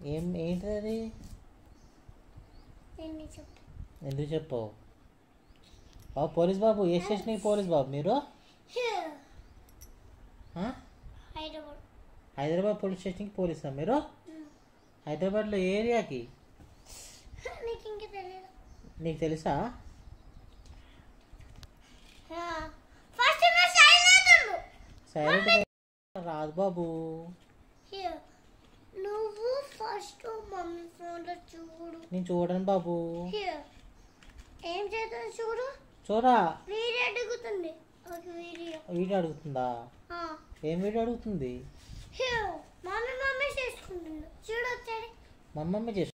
ఏం ఏంటది? ఎందుకు చెప్పు బాబు పోలీస్ బాబు ఏ స్టేషన్కి పోలీస్ బాబు మీరు? హైదరాబాద్. పోలీస్ స్టేషన్కి పోలీసా మీరు? హైదరాబాద్లో ఏరియాకి? నీకు తెలుసా? సైలెంట్ రాదు బాబు. ఫస్ట్ మమ్మీ ఫోన్లో చూడు. నేను చూడను బాబు. ఏం చేద్దాం చూడు? చూడా? వీడియో అడుగుతుంది. ఒక వీడియో. వీడియో అడుగుతుందా? ఏం వీడియో అడుగుతుంది? మమ్మీ మమ్మీ చేసుకుంటుంది చూడు మా మమ్మీ చేసు